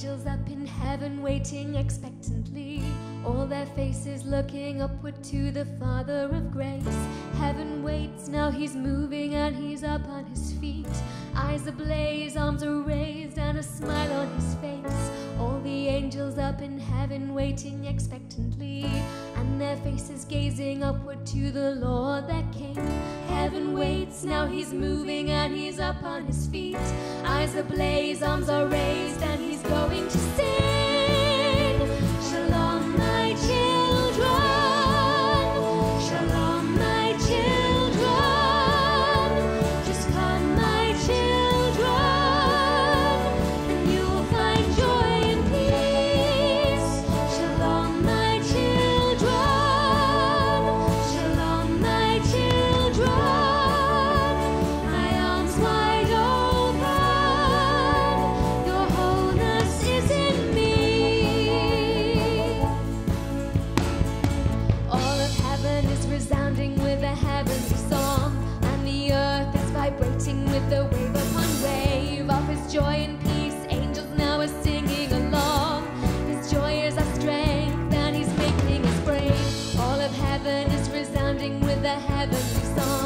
angels up in heaven waiting expectantly, all their faces looking upward to the Father of grace. Heaven waits, now he's moving and he's up on his feet. Eyes ablaze, arms are raised, and a smile on his face. All the angels up in heaven waiting expectantly, and their faces gazing upward to the Lord their King. Heaven waits, now he's moving and he's up on his feet. Eyes ablaze, arms are raised, and going to vibrating with the wave upon wave of his joy and peace. Angels now are singing along. His joy is our strength, and he's making us brave. All of heaven is resounding with a heavenly song.